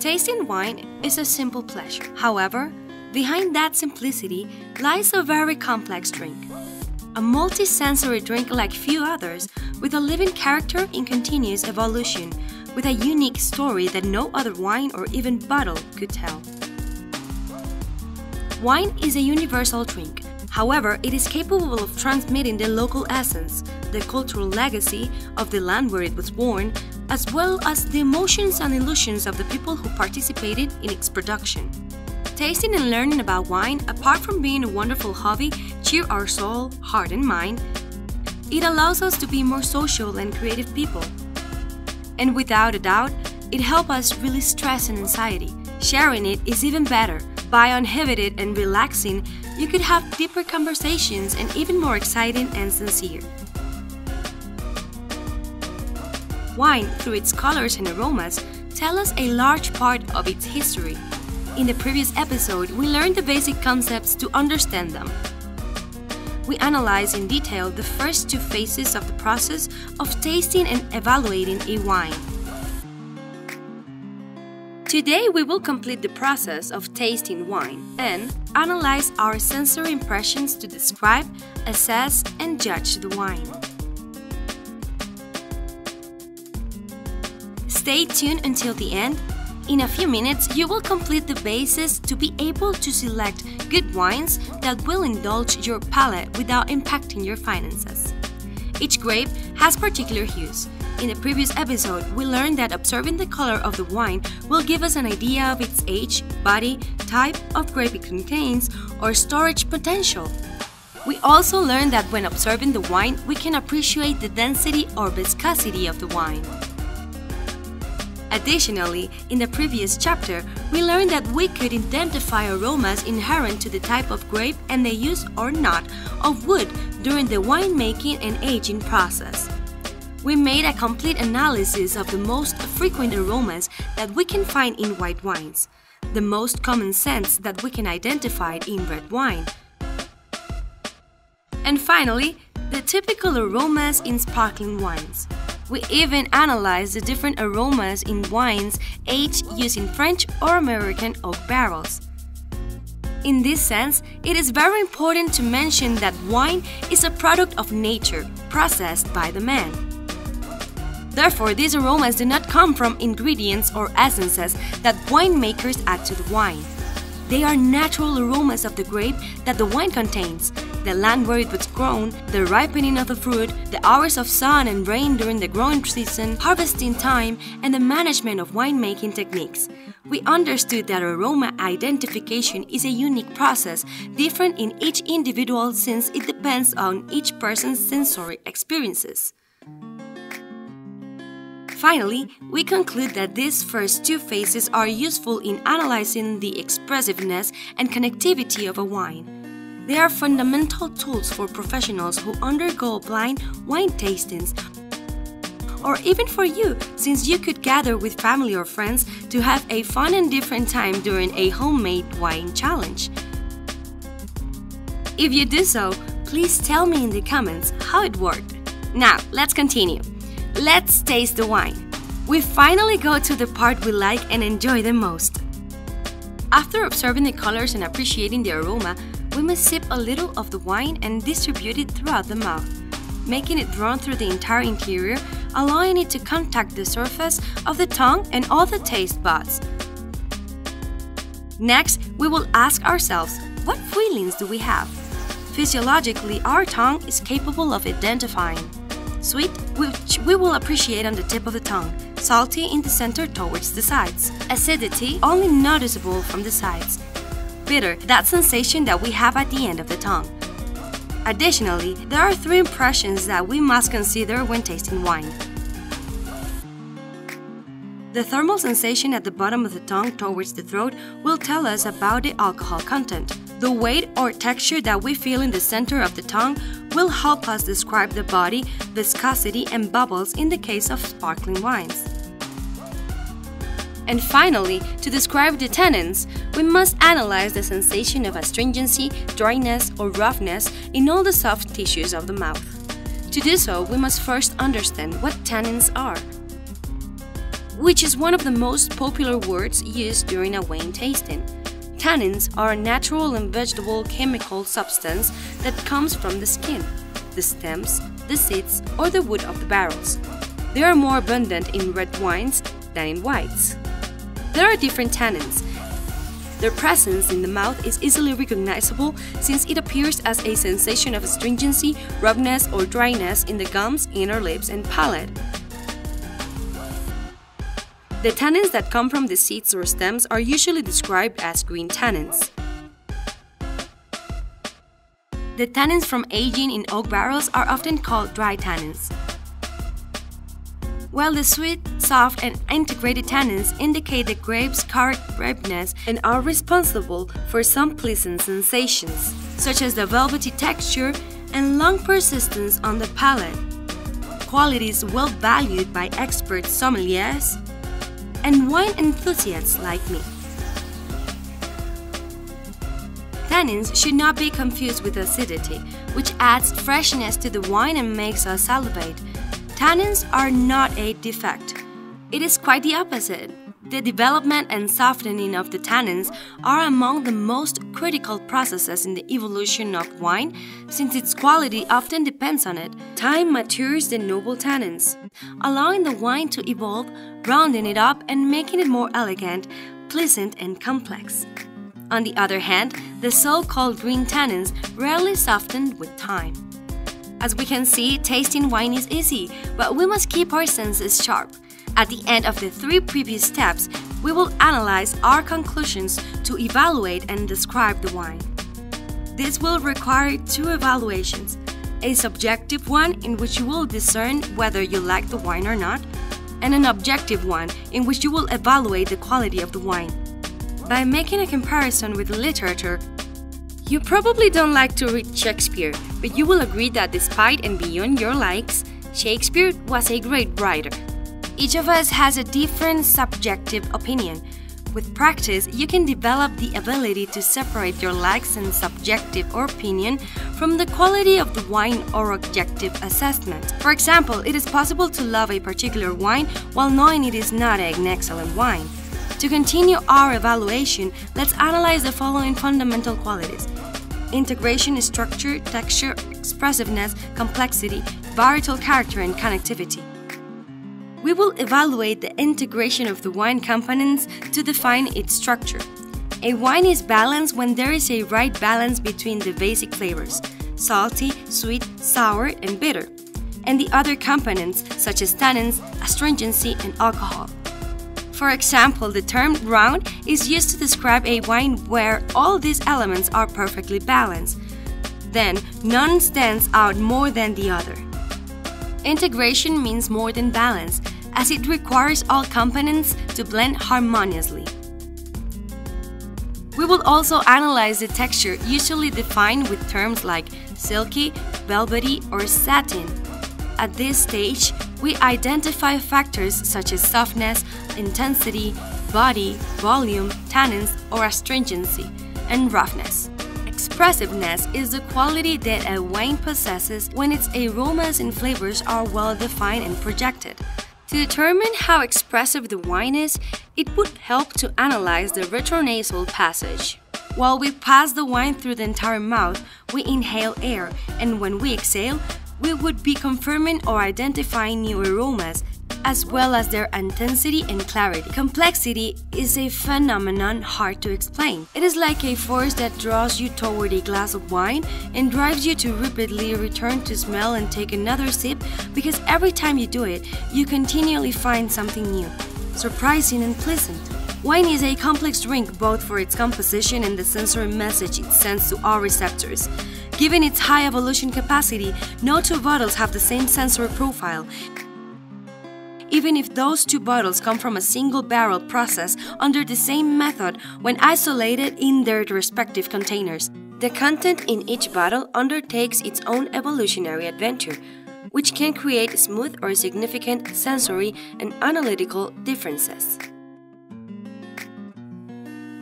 Tasting wine is a simple pleasure. However, behind that simplicity lies a very complex drink. A multi-sensory drink like few others, with a living character in continuous evolution, with a unique story that no other wine or even bottle could tell. Wine is a universal drink. However, it is capable of transmitting the local essence, the cultural legacy of the land where it was born, as well as the emotions and illusions of the people who participated in its production. Tasting and learning about wine, apart from being a wonderful hobby, cheer our soul, heart, and mind, it allows us to be more social and creative people. And without a doubt, it helps us release stress and anxiety. Sharing it is even better. By uninhibited and relaxing, you could have deeper conversations and even more exciting and sincere. Wine, through its colors and aromas, tell us a large part of its history. In the previous episode, we learned the basic concepts to understand them. We analyze in detail the first two phases of the process of tasting and evaluating a wine. Today, we will complete the process of tasting wine and analyze our sensory impressions to describe, assess, and judge the wine. Stay tuned until the end. In a few minutes, you will complete the basis to be able to select good wines that will indulge your palate without impacting your finances. Each grape has particular hues. In the previous episode, we learned that observing the color of the wine will give us an idea of its age, body, type of grape it contains, or storage potential. We also learned that when observing the wine, we can appreciate the density or viscosity of the wine. Additionally, in the previous chapter, we learned that we could identify aromas inherent to the type of grape and the use or not of wood during the winemaking and aging process. We made a complete analysis of the most frequent aromas that we can find in white wines, the most common scents that we can identify in red wine, and finally, the typical aromas in sparkling wines. We even analyzed the different aromas in wines aged using French or American oak barrels. In this sense, it is very important to mention that wine is a product of nature, processed by the man. Therefore, these aromas do not come from ingredients or essences that winemakers add to the wine. They are natural aromas of the grape that the wine contains, the land where it was grown, the ripening of the fruit, the hours of sun and rain during the growing season, harvesting time, and the management of winemaking techniques. We understood that aroma identification is a unique process, different in each individual since it depends on each person's sensory experiences. Finally, we conclude that these first two phases are useful in analyzing the expressiveness and connectivity of a wine. They are fundamental tools for professionals who undergo blind wine tastings, or even for you, since you could gather with family or friends to have a fun and different time during a homemade wine challenge. If you do so, please tell me in the comments how it worked. Now, let's continue. Let's taste the wine. We finally go to the part we like and enjoy the most. After observing the colors and appreciating the aroma, we must sip a little of the wine and distribute it throughout the mouth, making it run through the entire interior, allowing it to contact the surface of the tongue and all the taste buds. Next, we will ask ourselves, what feelings do we have? Physiologically, our tongue is capable of identifying Sweet, which we will appreciate on the tip of the tongue. Salty in the center towards the sides. Acidity, only noticeable from the sides. Bitter, that sensation that we have at the end of the tongue. Additionally, there are three impressions that we must consider when tasting wine. The thermal sensation at the bottom of the tongue towards the throat will tell us about the alcohol content. The weight or texture that we feel in the center of the tongue will help us describe the body, viscosity, and bubbles in the case of sparkling wines. And finally, to describe the tannins, we must analyze the sensation of astringency, dryness, or roughness in all the soft tissues of the mouth. To do so, we must first understand what tannins are. which is one of the most popular words used during a wine tasting. Tannins are a natural and vegetable chemical substance that comes from the skin, the stems, the seeds, or the wood of the barrels. They are more abundant in red wines than in whites. There are different tannins. Their presence in the mouth is easily recognizable since it appears as a sensation of astringency, roughness, or dryness in the gums, inner lips, and palate. The tannins that come from the seeds or stems are usually described as green tannins. The tannins from aging in oak barrels are often called dry tannins. While the sweet, soft, and integrated tannins indicate the grape's current ripeness and are responsible for some pleasant sensations, such as the velvety texture and long persistence on the palate. Qualities well valued by expert sommeliers and wine enthusiasts like me. Tannins should not be confused with acidity, which adds freshness to the wine and makes us salivate. Tannins are not a defect. It is quite the opposite. The development and softening of the tannins are among the most critical processes in the evolution of wine, since its quality often depends on it. Time matures the noble tannins, allowing the wine to evolve, rounding it up and making it more elegant, pleasant, and complex. On the other hand, the so called green tannins rarely soften with time. As we can see, tasting wine is easy, but we must keep our senses sharp. At the end of the three previous steps, we will analyze our conclusions to evaluate and describe the wine. This will require two evaluations a subjective one in which you will discern whether you like the wine or not, and an objective one in which you will evaluate the quality of the wine. By making a comparison with literature, you probably don't like to read Shakespeare, but you will agree that despite and beyond your likes, Shakespeare was a great writer. Each of us has a different subjective opinion. With practice, you can develop the ability to separate your likes and subjective opinion from the quality of the wine or objective assessment. For example, it is possible to love a particular wine while knowing it is not an excellent wine. To continue our evaluation, let's analyze the following fundamental qualities integration, is structure, texture, expressiveness, complexity, varietal character, and connectivity. We will evaluate the integration of the wine components to define its structure. A wine is balanced when there is a right balance between the basic flavors salty, sweet, sour, and bitter, and the other components such as tannins, astringency, and alcohol. For example, the term round is used to describe a wine where all these elements are perfectly balanced. Then, none stands out more than the other. Integration means more than balance, as it requires all components to blend harmoniously. We will also analyze the texture, usually defined with terms like silky, velvety, or satin. At this stage, we identify factors such as softness, intensity, body, volume, tannins, or astringency, and roughness. Expressiveness is the quality that a wine possesses when its aromas and flavors are well defined and projected. To determine how expressive the wine is, it would help to analyze the retronasal passage. While we pass the wine through the entire mouth, we inhale air, and when we exhale, we would be confirming or identifying new aromas, as well as their intensity and clarity. Complexity is a phenomenon hard to explain. It is like a force that draws you toward a glass of wine and drives you to rapidly return to smell and take another sip because every time you do it, you continually find something new, surprising and pleasant. Wine is a complex drink both for its composition and the sensory message it sends to our receptors. Given its high evolution capacity, no two bottles have the same sensory profile. Even if those two bottles come from a single barrel process under the same method when isolated in their respective containers, the content in each bottle undertakes its own evolutionary adventure, which can create smooth or significant sensory and analytical differences.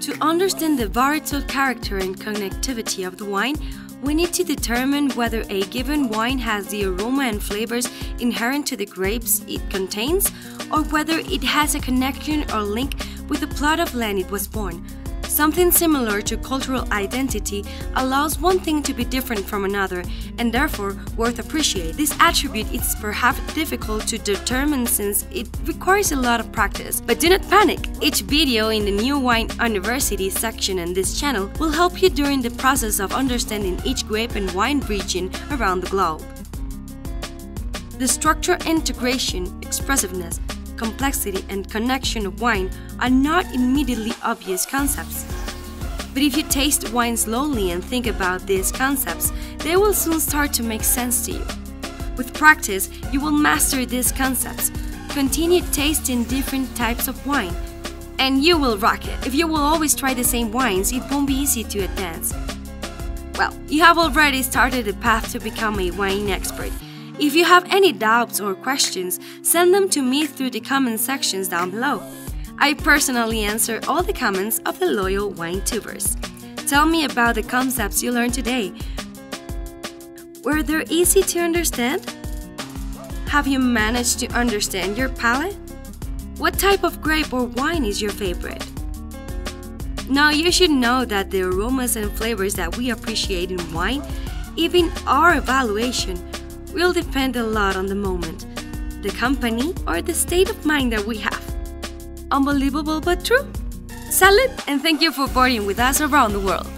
To understand the varietal character and connectivity of the wine, We need to determine whether a given wine has the aroma and flavors inherent to the grapes it contains, or whether it has a connection or link with the plot of land it was born. Something similar to cultural identity allows one thing to be different from another and therefore worth appreciate. This attribute is perhaps difficult to determine since it requires a lot of practice. But do not panic! Each video in the New Wine University section in this channel will help you during the process of understanding each grape and wine region around the globe. The structure, integration, expressiveness, complexity, and connection of wine are not immediately obvious concepts. But if you taste wine slowly and think about these concepts, they will soon start to make sense to you. With practice, you will master these concepts. Continue tasting different types of wine, and you will rock it. If you will always try the same wines, it won't be easy to advance. Well, you have already started the path to become a wine expert. If you have any doubts or questions, send them to me through the comment sections down below. I personally answer all the comments of the loyal WineTubers. Tell me about the concepts you learned today. Were they easy to understand? Have you managed to understand your palate? What type of grape or wine is your favorite? Now you should know that the aromas and flavors that we appreciate in wine, even our evaluation, will depend a lot on the moment, the company, or the state of mind that we have. Unbelievable but true. Salud and thank you for boarding with us around the world.